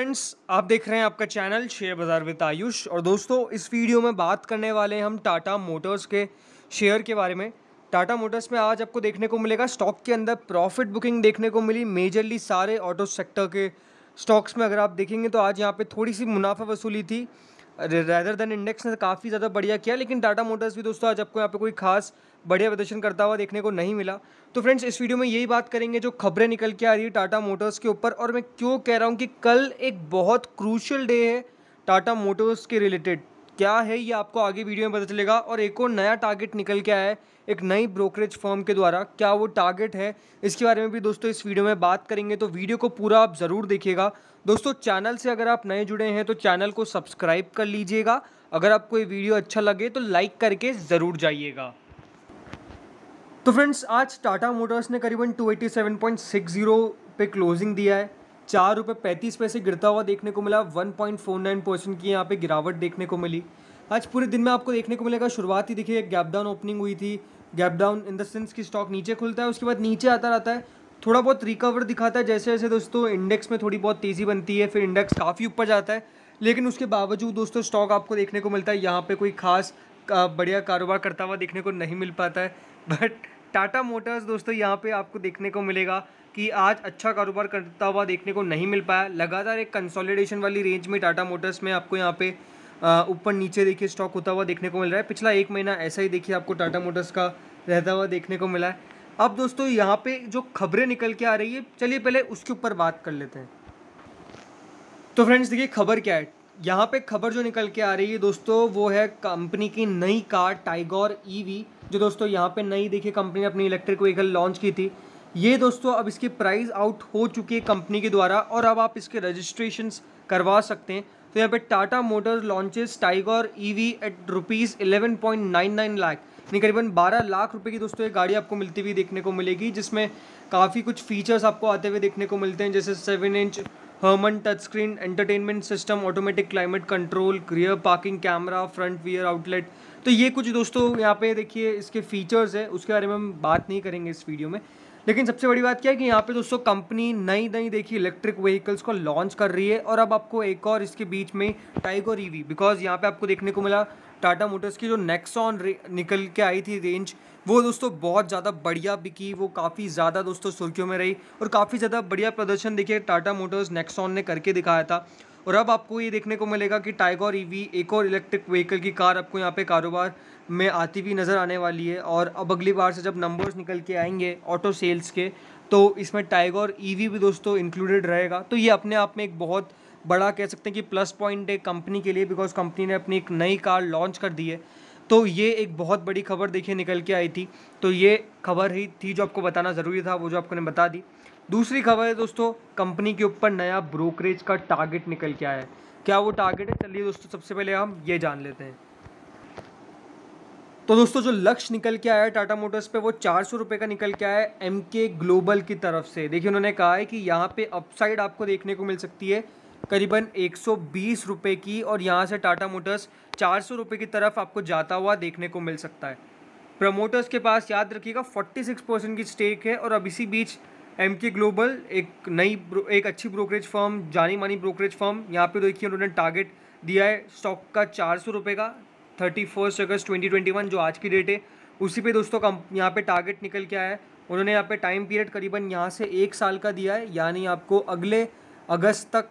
Friends आप देख रहे हैं आपका चैनल शेयर बाज़ार विद आयुष और दोस्तों, इस वीडियो में बात करने वाले हैं हम टाटा मोटर्स के शेयर के बारे में। टाटा मोटर्स में आज आपको देखने को मिलेगा स्टॉक के अंदर प्रॉफिट बुकिंग देखने को मिली मेजरली सारे ऑटो सेक्टर के स्टॉक्स में। अगर आप देखेंगे तो आज यहाँ पे थोड़ी सी मुनाफा वसूली थी। रैदर देन इंडेक्स ने काफ़ी ज़्यादा बढ़िया किया, लेकिन टाटा मोटर्स भी दोस्तों आज आपको यहाँ पे कोई खास बढ़िया प्रदर्शन करता हुआ देखने को नहीं मिला। तो फ्रेंड्स, इस वीडियो में यही बात करेंगे जो खबरें निकल के आ रही है टाटा मोटर्स के ऊपर। और मैं क्यों कह रहा हूँ कि कल एक बहुत क्रूशल डे है टाटा मोटर्स के रिलेटेड क्या है ये आपको आगे वीडियो में पता चलेगा। और एक और नया टारगेट निकल के आया है एक नई ब्रोकरेज फर्म के द्वारा। क्या वो टारगेट है? इसके बारे में भी दोस्तों इस वीडियो में बात करेंगे। तो वीडियो को पूरा आप ज़रूर देखिएगा। दोस्तों चैनल से अगर आप नए जुड़े हैं तो चैनल को सब्सक्राइब कर लीजिएगा। अगर आपको ये वीडियो अच्छा लगे तो लाइक करके ज़रूर जाइएगा। तो फ्रेंड्स, आज टाटा मोटर्स ने करीबन 287.60 पे क्लोजिंग दिया है। चार रुपये पैंतीस पैसे गिरता हुआ देखने को मिला 1.49 परसेंट की यहाँ पे गिरावट देखने को मिली। आज पूरे दिन में आपको देखने को मिलेगा, शुरुआत ही देखिए गैप डाउन ओपनिंग हुई थी। Gap down in the sense की स्टॉक नीचे खुलता है, उसके बाद नीचे आता रहता है। थोड़ा बहुत रिकवर दिखाता है, जैसे जैसे दोस्तों इंडेक्स में थोड़ी बहुत तेज़ी बनती है, फिर इंडेक्स काफ़ी ऊपर जाता है। लेकिन उसके बावजूद दोस्तों स्टॉक आपको देखने को मिलता है, यहाँ पे कोई खास बढ़िया कारोबार करता हुआ देखने को नहीं मिल पाता है। बट टाटा मोटर्स दोस्तों, यहाँ पे आपको देखने को मिलेगा कि आज अच्छा कारोबार करता हुआ देखने को नहीं मिल पाया। लगातार एक कंसोलिडेशन वाली रेंज में टाटा मोटर्स में आपको यहाँ पे ऊपर नीचे देखिए स्टॉक होता हुआ देखने को मिल रहा है। पिछला एक महीना ऐसा ही देखिए आपको टाटा मोटर्स का रहता हुआ देखने को मिला है। अब दोस्तों, यहाँ पे जो खबरें निकल के आ रही है, चलिए पहले उसके ऊपर बात कर लेते हैं। तो फ्रेंड्स देखिए खबर क्या है? यहाँ पे खबर जो निकल के आ रही है दोस्तों, वो है कंपनी की नई कार टाइगोर ईवी जो दोस्तों यहाँ पे नई देखिए कंपनी ने अपनी इलेक्ट्रिक व्हीकल लॉन्च की थी। ये दोस्तों अब इसकी प्राइस आउट हो चुकी है कंपनी के द्वारा और अब आप इसके रजिस्ट्रेशन करवा सकते हैं। तो यहाँ पे Tata motors launches Tigor EV at rupees eleven point nine nine lakh यानी करीबन बारह लाख रुपए की दोस्तों ये गाड़ी आपको मिलती हुई देखने को मिलेगी, जिसमें काफ़ी कुछ फीचर्स आपको आते हुए देखने को मिलते हैं, जैसे seven inch Harman touch screen entertainment system automatic climate control rear parking camera front rear outlet तो ये कुछ दोस्तों यहाँ पे देखिए इसके फीचर्स है, उसके बारे में हम बात नहीं करेंगे इस वीडियो में। लेकिन सबसे बड़ी बात क्या है कि यहाँ पे दोस्तों कंपनी नई नई देखिए इलेक्ट्रिक व्हीकल्स को लॉन्च कर रही है और अब आपको एक और इसके बीच में टाइगर ईवी बिकॉज़ यहाँ पे आपको देखने को मिला टाटा मोटर्स की जो नेक्सॉन निकल के आई थी रेंज वो दोस्तों बहुत ज़्यादा बढ़िया बिकी, वो काफ़ी ज़्यादा दोस्तों सुर्खियों में रही और काफ़ी ज़्यादा बढ़िया प्रदर्शन देखिए टाटा मोटर्स नेक्सॉन ने करके दिखाया था। और अब आपको ये देखने को मिलेगा कि टाइगर ईवी एक और इलेक्ट्रिक व्हीकल की कार आपको यहाँ पे कारोबार में आती हुई नज़र आने वाली है। और अब अगली बार से जब नंबर्स निकल के आएँगे ऑटो सेल्स के तो इसमें टाइगर ईवी भी दोस्तों इंक्लूडेड रहेगा। तो ये अपने आप में एक बहुत बड़ा कह सकते हैं कि प्लस पॉइंट है कंपनी के लिए बिकॉज़ कंपनी ने अपनी एक नई कार लॉन्च कर दी है। तो ये एक बहुत बड़ी खबर देखिए निकल के आई थी। तो ये खबर ही थी जो आपको बताना ज़रूरी था, वो जो आपको ने बता दी। दूसरी खबर है दोस्तों, कंपनी के ऊपर नया ब्रोकरेज का टारगेट निकल के आया है। क्या वो टारगेट है? चलिए दोस्तों, सबसे पहले हम ये जान लेते हैं। तो दोस्तों, जो लक्ष्य निकल के आया है टाटा मोटर्स पे, वो चार सौ रुपये का निकल के आया है एम के ग्लोबल की तरफ़ से। देखिए, उन्होंने कहा है कि यहाँ पे अपसाइड आपको देखने को मिल सकती है। करीबन एक सौ की और यहाँ से टाटा मोटर्स चार सौ रुपये की तरफ़ आपको जाता हुआ देखने को मिल सकता है। प्रमोटर्स के पास याद रखिएगा, फोर्टी सिक्स परसेंट की स्टेक है और अब इसी बीच एम के ग्लोबल एक नई एक अच्छी ब्रोकरेज फर्म, जानी मानी ब्रोकरेज फर्म, यहाँ पे देखिए उन्होंने टारगेट दिया है स्टॉक का चार सौ रुपये का थर्टी फ़र्स्ट अगस्त ट्वेंटी ट्वेंटी वन जो आज की डेट है। उसी पे दोस्तों कम, यहाँ पे टारगेट निकल के आया है। उन्होंने यहाँ पे टाइम पीरियड करीबन यहाँ से एक साल का दिया है, यानी आपको अगले अगस्त तक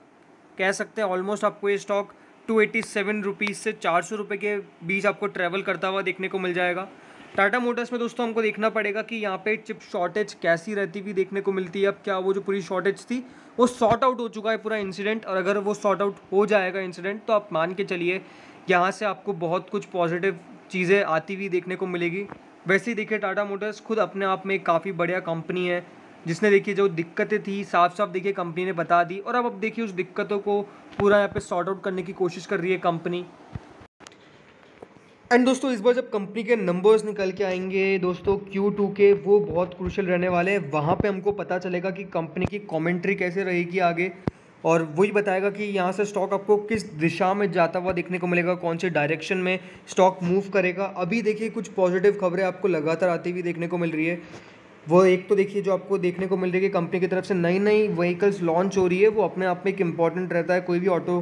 कह सकते हैं ऑलमोस्ट आपको ये stock two eighty seven rupees से चार सौ रुपये के बीच आपको ट्रैवल करता हुआ देखने को मिल जाएगा। टाटा मोटर्स में दोस्तों हमको देखना पड़ेगा कि यहाँ पे चिप शॉर्टेज कैसी रहती हुई देखने को मिलती है। अब क्या वो जो पूरी शॉर्टेज थी, वो सॉर्ट आउट हो चुका है पूरा इंसिडेंट और अगर वो सॉर्ट आउट हो जाएगा इंसिडेंट तो आप मान के चलिए, यहाँ से आपको बहुत कुछ पॉजिटिव चीज़ें आती हुई देखने को मिलेगी। वैसे ही देखिए टाटा मोटर्स खुद अपने आप में काफ़ी बढ़िया कंपनी है। जिसने देखिए जो दिक्कतें थी साफ़ साफ़ देखिए कंपनी ने बता दी और अब अब देखिए उस दिक्कतों को पूरा यहाँ पे सॉर्ट आउट करने की कोशिश कर रही है कंपनी एंड दोस्तों, इस बार जब कंपनी के नंबर्स निकल के आएँगे, दोस्तों Q2 के, वो बहुत क्रूशल रहने वाले हैं। वहाँ पे हमको पता चलेगा कि कंपनी की कमेंट्री कैसे रहेगी आगे और वही बताएगा कि यहाँ से स्टॉक आपको किस दिशा में जाता हुआ देखने को मिलेगा, कौन से डायरेक्शन में स्टॉक मूव करेगा। अभी देखिए कुछ पॉजिटिव खबरें आपको लगातार आती हुई देखने को मिल रही है। वो एक तो देखिए जो आपको देखने को मिल रही है कंपनी की तरफ़ से नई नई व्हीकल्स लॉन्च हो रही है, वो अपने आप में एक इंपॉर्टेंट रहता है कोई भी ऑटो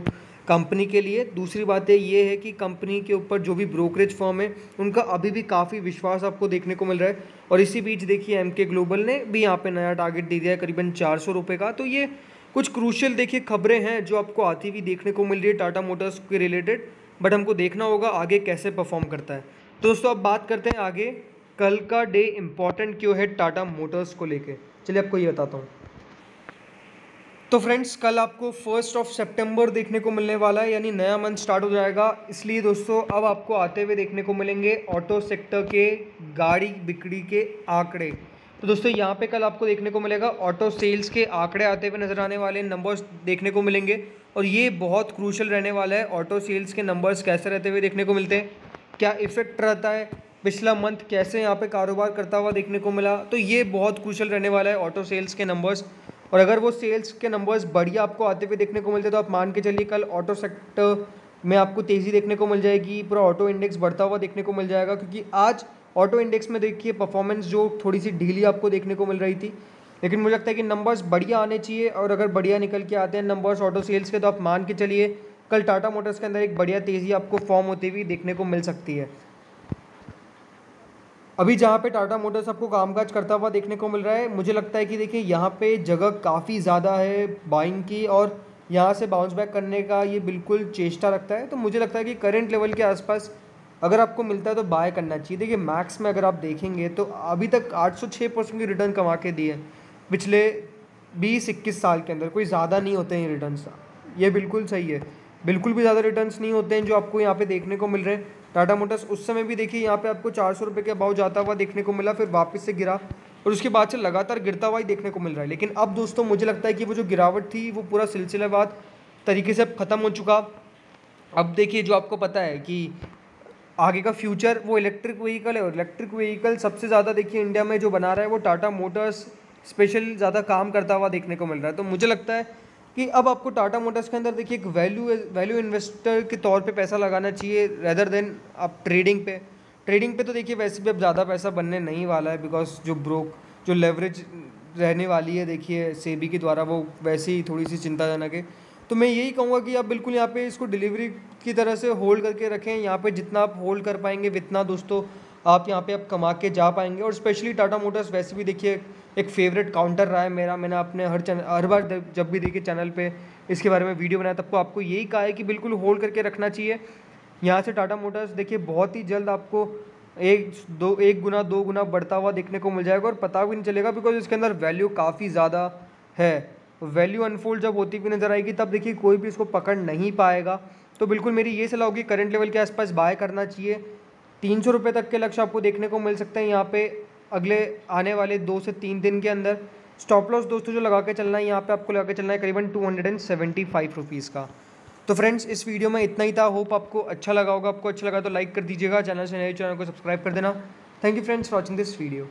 कंपनी के लिए। दूसरी बात है, ये है कि कंपनी के ऊपर जो भी ब्रोकरेज फॉर्म है, उनका अभी भी काफ़ी विश्वास आपको देखने को मिल रहा है। और इसी बीच देखिए एम के ग्लोबल ने भी यहाँ पे नया टारगेट दे दिया है करीबन चार सौ रुपये का। तो ये कुछ क्रूशल देखिए खबरें हैं जो आपको आती हुई देखने को मिल रही है टाटा मोटर्स के रिलेटेड बट हमको देखना होगा आगे कैसे परफॉर्म करता है। तो दोस्तों, अब बात करते हैं आगे कल का डे इंपॉर्टेंट क्यों है टाटा मोटर्स को लेके? चलिए आपको ये बताता हूँ। तो फ्रेंड्स कल आपको फ़र्स्ट ऑफ़ सितंबर देखने को मिलने वाला है, यानी नया मंथ स्टार्ट हो जाएगा। इसलिए दोस्तों, अब आपको आते हुए देखने को मिलेंगे ऑटो सेक्टर के गाड़ी बिक्री के आंकड़े। तो दोस्तों, यहाँ पे कल आपको देखने को मिलेगा ऑटो सेल्स के आंकड़े आते हुए नज़र आने वाले नंबर्स देखने को मिलेंगे। और ये बहुत क्रूशल रहने वाला है ऑटो सेल्स के नंबर्स कैसे रहते हुए देखने को मिलते हैं, क्या इफ़ेक्ट रहता है पिछला मंथ कैसे यहाँ पे कारोबार करता हुआ देखने को मिला। तो ये बहुत क्रूशल रहने वाला है ऑटो सेल्स के नंबर्स और अगर वो सेल्स के नंबर्स बढ़िया आपको आते हुए देखने को मिलते तो आप मान के चलिए कल ऑटो सेक्टर में आपको तेज़ी देखने को मिल जाएगी, पूरा ऑटो इंडेक्स बढ़ता हुआ देखने को मिल जाएगा। क्योंकि आज ऑटो इंडेक्स में देखिए परफॉर्मेंस जो थोड़ी सी ढीली आपको देखने को मिल रही थी। लेकिन मुझे लगता है कि नंबर्स बढ़िया आने चाहिए, और अगर बढ़िया निकल के आते हैं नंबर्स ऑटो सेल्स के तो आप मान के चलिए कल टाटा मोटर्स के अंदर एक बढ़िया तेज़ी आपको फॉर्म होती हुई देखने को मिल सकती है। अभी जहाँ पे टाटा मोटर्स आपको कामकाज करता हुआ देखने को मिल रहा है, मुझे लगता है कि देखिए यहाँ पे जगह काफ़ी ज़्यादा है बाइंग की और यहाँ से बाउंस बैक करने का ये बिल्कुल चेष्टा रखता है। तो मुझे लगता है कि करंट लेवल के आसपास अगर आपको मिलता है तो बाय करना चाहिए। देखिए मैक्स में अगर आप देखेंगे तो अभी तक आठ परसेंट की रिटर्न कमा के दिए पिछले बीस इक्कीस साल के अंदर। कोई ज़्यादा नहीं होते हैं रिटर्न ये बिल्कुल सही है। बिल्कुल भी ज़्यादा रिटर्न नहीं होते हैं जो आपको यहाँ पर देखने को मिल रहे हैं। टाटा मोटर्स उस समय भी देखिए, यहाँ पे आपको चार सौ रुपये के भाव जाता हुआ देखने को मिला, फिर वापस से गिरा और उसके बाद से लगातार गिरता हुआ ही देखने को मिल रहा है। लेकिन अब दोस्तों, मुझे लगता है कि वो जो गिरावट थी, वो पूरा सिलसिलेवाद तरीके से ख़त्म हो चुका। अब देखिए, जो आपको पता है कि आगे का फ्यूचर, वो इलेक्ट्रिक व्हीकल है और इलेक्ट्रिक व्हीकल सबसे ज़्यादा देखिए, इंडिया में जो बना रहा है, वो टाटा मोटर्स स्पेशल ज़्यादा काम करता हुआ देखने को मिल रहा है। तो मुझे लगता है कि अब आपको टाटा मोटर्स के अंदर देखिए एक वैल्यू वैल्यू इन्वेस्टर के तौर पे पैसा लगाना चाहिए रेदर देन आप ट्रेडिंग पे। ट्रेडिंग पे तो देखिए वैसे भी अब ज़्यादा पैसा बनने नहीं वाला है बिकॉज़ जो ब्रोक जो लेवरेज रहने वाली है, देखिए सेबी के द्वारा वो वैसे ही थोड़ी सी चिंताजनक है। तो मैं यही कहूँगा कि आप बिल्कुल यहाँ पे इसको डिलीवरी की तरह से होल्ड करके रखें। यहाँ पे जितना आप होल्ड कर पाएँगे जितना दोस्तों आप यहाँ पे आप कमा के जा पाएँगे। और स्पेशली टाटा मोटर्स वैसे भी देखिए, एक फेवरेट काउंटर रहा है मेरा। मैंने अपने हर चैनल हर बार जब भी देखिए चैनल पे इसके बारे में वीडियो बनाया, तब को आपको यही कहा है कि बिल्कुल होल्ड करके रखना चाहिए। यहाँ से टाटा मोटर्स देखिए, बहुत ही जल्द आपको एक, दो, एक गुना, दो गुना बढ़ता हुआ देखने को मिल जाएगा। और पता भी नहीं चलेगा बिकॉज़ इसके अंदर वैल्यू काफ़ी ज़्यादा है। वैल्यू अनफोल्ड जब होती हुई नज़र आएगी, तब देखिए कोई भी इसको पकड़ नहीं पाएगा। तो बिल्कुल मेरी ये सलाह होगी करंट लेवल के आसपास बाय करना चाहिए। तीन सौ रुपये तक के लक्ष्य आपको देखने को मिल सकते हैं यहाँ पे अगले आने वाले दो से तीन दिन के अंदर। स्टॉप लॉस दोस्तों जो लगा के चलना है, यहाँ पे आपको लगा के चलना है करीबन two hundred and seventy five rupees का। तो फ्रेंड्स इस वीडियो में इतना ही था। होप आपको अच्छा लगा होगा। आपको अच्छा लगा तो लाइक कर दीजिएगा। चैनल से नए चैनल को सब्सक्राइब कर देना। Thank you friends for watching this video